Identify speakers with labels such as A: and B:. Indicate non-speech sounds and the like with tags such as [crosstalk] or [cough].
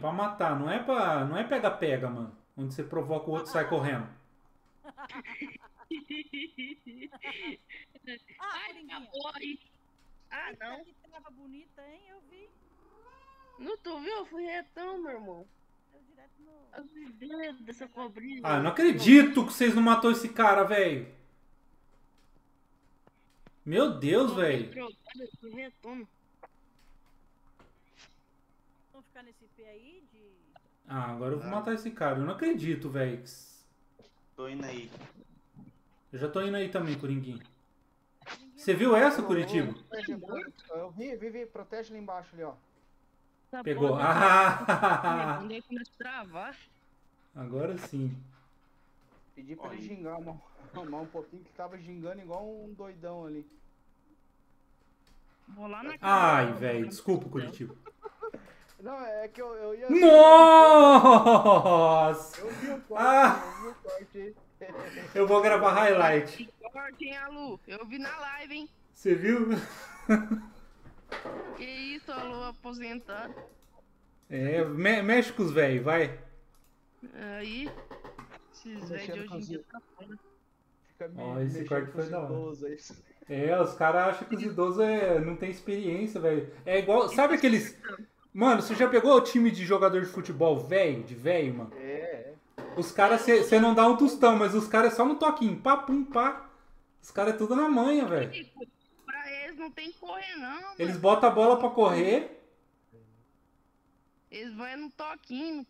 A: pra matar, não é pra. Não é pega-pega, mano. Onde você provoca o outro e sai correndo. [laughs]
B: Ah,
C: Ai,
B: Coringuinha.
C: Ah, não.
B: que trava bonita, hein? Eu vi.
C: Não tu viu? Eu fui retão, meu irmão.
B: Eu direto no...
C: Eu dessa cobrinha.
A: Ah, não acredito que vocês não matou esse cara, velho. Meu Deus, velho.
C: Eu fui retão.
B: Vamos ficar nesse pé aí de...
A: Ah, agora eu vou matar esse cara. Eu não acredito, velho.
D: Tô indo aí.
A: Eu já tô indo aí também, Coringuinho. Você viu essa, Curitiba?
E: Eu vi, vi, vi. Protege ali embaixo ali, ó.
C: Essa
A: Pegou.
C: porra
A: Ah!
C: Começa a travar.
A: Agora sim.
E: Pedi pra ele gingar uma, uma um pouquinho, que tava gingando igual um doidão ali.
C: Vou lá na
A: Ai, velho. Desculpa, Curitiba.
E: Não, é que eu, eu ia.
A: Nossa!
E: Eu vi o corte,
A: Ah!
E: eu vi o corte.
A: Eu vou gravar highlight.
C: Que corte, hein, Alu? Eu vi na live, hein?
A: Você viu?
C: Que isso, Alu, aposentado.
A: É, me- mexe com os velhos, vai.
C: Aí. Esses velhos de hoje em dia
E: os-
C: tá foda.
A: Ó, esse corte foi
E: os
A: da hora. É, os caras acham que os idosos é, não tem experiência, velho. É igual. Sabe aqueles. Mano, você já pegou o time de jogador de futebol velho, de velho, mano?
E: É, é.
A: Os caras, você não dá um tostão, mas os caras é só no toquinho. Pá, pum, pá. Os caras é tudo na manha, velho.
C: Pra eles não tem que correr, não.
A: Eles
C: mano.
A: botam a bola pra correr.
C: Eles vão é no toquinho,